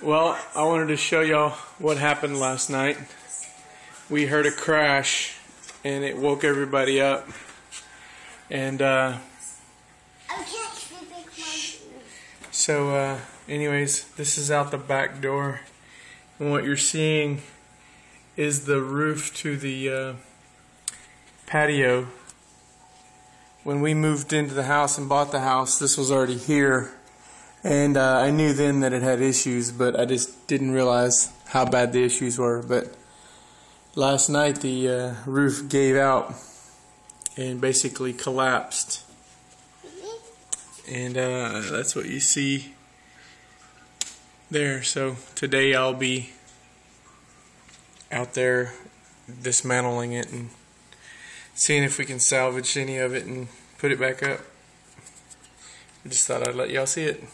Well, I wanted to show y'all what happened last night. We heard a crash and it woke everybody up. And uh, so, uh, anyways, this is out the back door. And what you're seeing is the roof to the uh, patio. When we moved into the house and bought the house, this was already here and uh, I knew then that it had issues, but I just didn't realize how bad the issues were. But last night the uh, roof gave out and basically collapsed, and uh, that's what you see there. So today I'll be out there dismantling it and seeing if we can salvage any of it and put it back up. I just thought I'd let y'all see it.